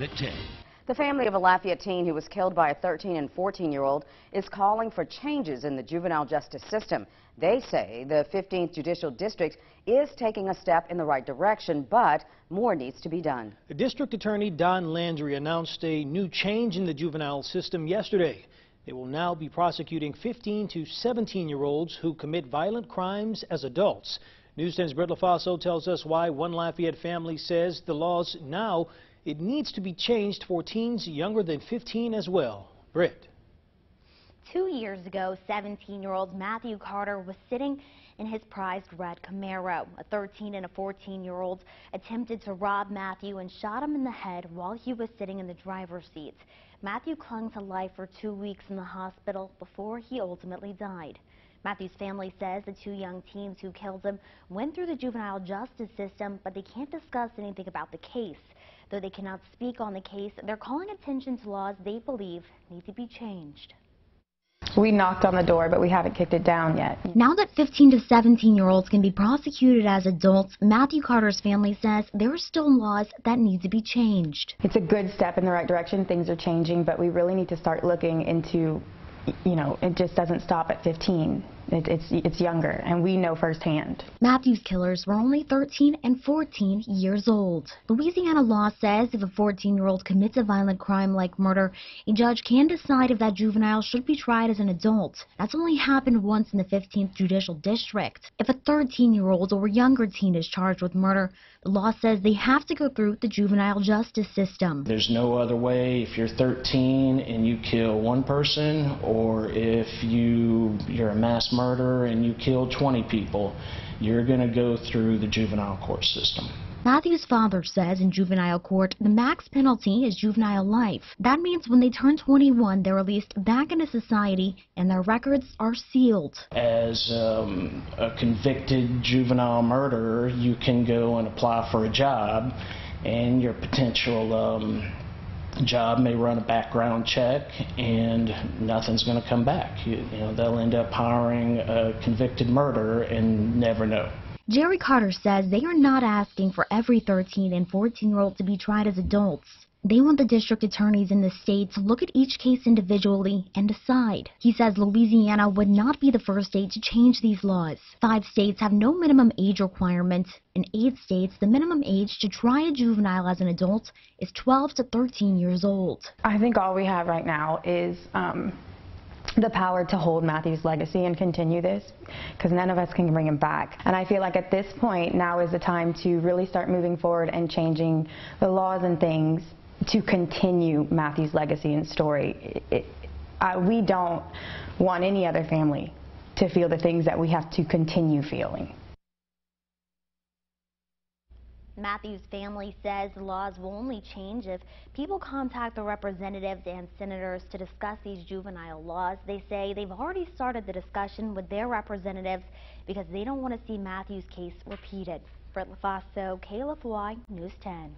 at 10. The family of a Lafayette teen who was killed by a 13 and 14 year old is calling for changes in the juvenile justice system. They say the 15th Judicial District is taking a step in the right direction, but more needs to be done. District Attorney Don Landry announced a new change in the juvenile system yesterday. They will now be prosecuting 15 to 17 year olds who commit violent crimes as adults. News 10's Britt LaFaso tells us why one Lafayette family says the laws now it needs to be changed for teens younger than 15 as well. Britt. Two years ago, 17-year-old Matthew Carter was sitting in his prized red Camaro. A 13 and a 14-year-old attempted to rob Matthew and shot him in the head while he was sitting in the driver's seat. Matthew clung to life for two weeks in the hospital before he ultimately died. Matthew's family says the two young teens who killed him went through the juvenile justice system, but they can't discuss anything about the case. Though they cannot speak on the case, they're calling attention to laws they believe need to be changed. We knocked on the door, but we haven't kicked it down yet. Now that 15 to 17 year olds can be prosecuted as adults, Matthew Carter's family says there are still laws that need to be changed. It's a good step in the right direction. Things are changing, but we really need to start looking into you know, it just doesn't stop at 15. It, it's, it's younger, and we know firsthand. Matthew's killers were only 13 and 14 years old. Louisiana law says if a 14-year-old commits a violent crime like murder, a judge can decide if that juvenile should be tried as an adult. That's only happened once in the 15th Judicial District. If a 13-year-old or younger teen is charged with murder, the law says they have to go through the juvenile justice system. There's no other way if you're 13 and you kill one person or if you, you're a mass murderer and you kill 20 people, you're going to go through the juvenile court system. Matthew's father says in juvenile court the max penalty is juvenile life. That means when they turn 21, they're released back into society and their records are sealed. As um, a convicted juvenile murderer, you can go and apply for a job and your potential um, job may run a background check and nothing's going to come back. You, you know, they'll end up hiring a convicted murderer and never know. Jerry Carter says they are not asking for every 13 and 14 year old to be tried as adults. They want the district attorneys in the state to look at each case individually and decide. He says Louisiana would not be the first state to change these laws. Five states have no minimum age requirement. In eight states, the minimum age to try a juvenile as an adult is 12 to 13 years old. I think all we have right now is um, the power to hold Matthew's legacy and continue this because none of us can bring him back. And I feel like at this point now is the time to really start moving forward and changing the laws and things to continue Matthew's legacy and story. It, I, we don't want any other family to feel the things that we have to continue feeling. Matthew's family says the laws will only change if people contact the representatives and senators to discuss these juvenile laws. They say they've already started the discussion with their representatives because they don't want to see Matthew's case repeated. Britt LaFaso, KLFY News 10.